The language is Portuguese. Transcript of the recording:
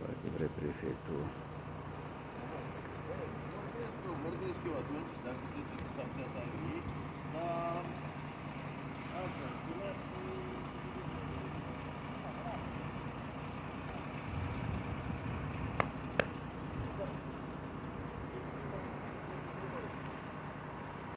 Parcă vrei prefectul. Vorbesc.